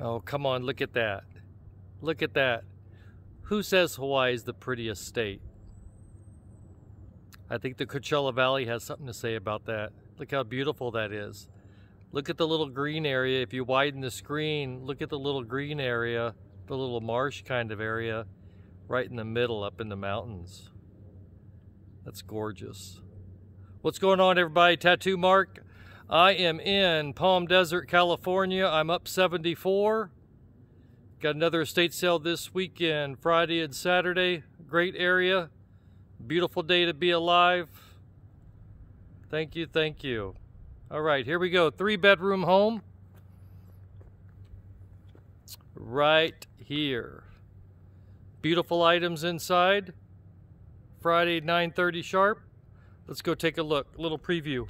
Oh, come on, look at that. Look at that. Who says Hawaii is the prettiest state? I think the Coachella Valley has something to say about that. Look how beautiful that is. Look at the little green area. If you widen the screen, look at the little green area, the little marsh kind of area right in the middle up in the mountains. That's gorgeous. What's going on everybody? Tattoo Mark. I am in Palm Desert, California. I'm up 74. Got another estate sale this weekend, Friday and Saturday. Great area. Beautiful day to be alive. Thank you, thank you. All right, here we go. Three bedroom home. Right here. Beautiful items inside. Friday, 9.30 sharp. Let's go take a look. A little preview.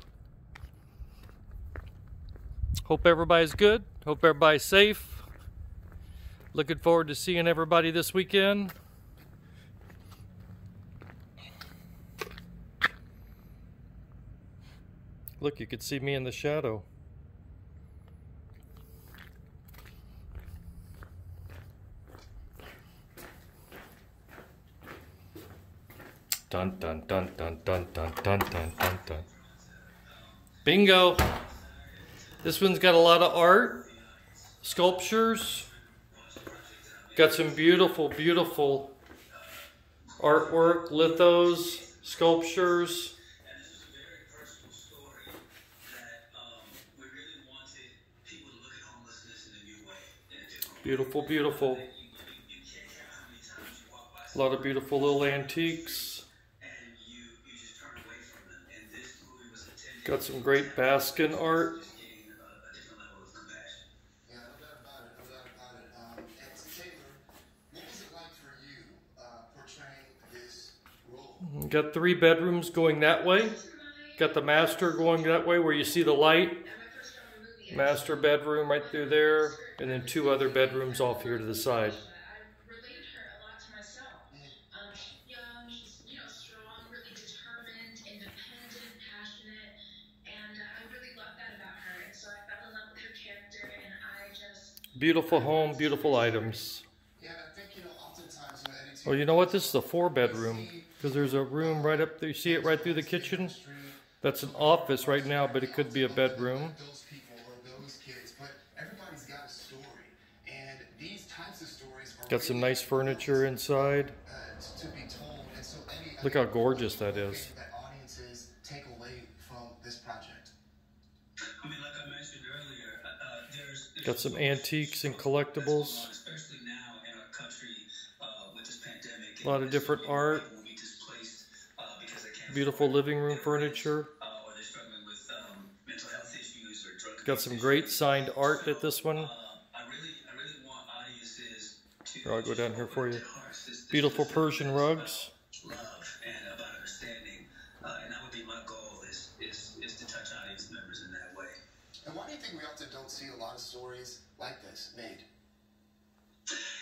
Hope everybody's good. Hope everybody's safe. Looking forward to seeing everybody this weekend. Look, you could see me in the shadow. Dun dun dun dun dun dun dun dun dun dun. Bingo! This one's got a lot of art, sculptures. Got some beautiful, beautiful artwork, lithos, sculptures. Beautiful, beautiful. A lot of beautiful little antiques. Got some great Baskin art. Got three bedrooms going that way. Got the master going that way where you see the light. Master bedroom right through there. And then two other bedrooms off here to the side. Beautiful home, beautiful items. Oh, you know what? This is a four bedroom because there's a room right up there. You see it right through the kitchen? That's an office right now, but it could be a bedroom. Got some nice furniture inside. Look how gorgeous that is. Got some antiques and collectibles. A lot of different art. Beautiful living room furniture. Got some great signed art at this one. Here, I'll go down here for you. Beautiful Persian rugs. And why do you think we often don't see a lot of stories like this made?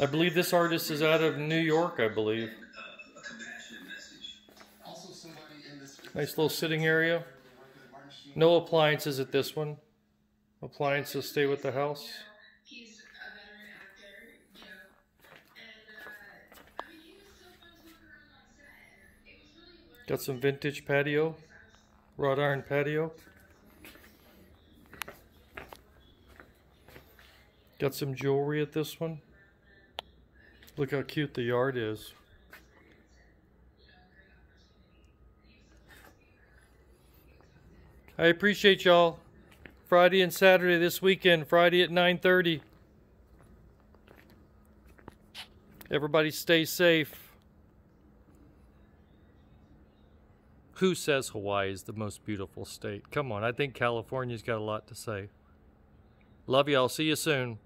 I believe this artist is out of New York, I believe. Nice little sitting area. No appliances at this one. Appliances stay with the house. Got some vintage patio, wrought iron patio. Got some jewelry at this one. Look how cute the yard is. I appreciate y'all. Friday and Saturday this weekend, Friday at 9:30. Everybody stay safe. Who says Hawaii is the most beautiful state? Come on, I think California's got a lot to say. Love y'all. See you soon.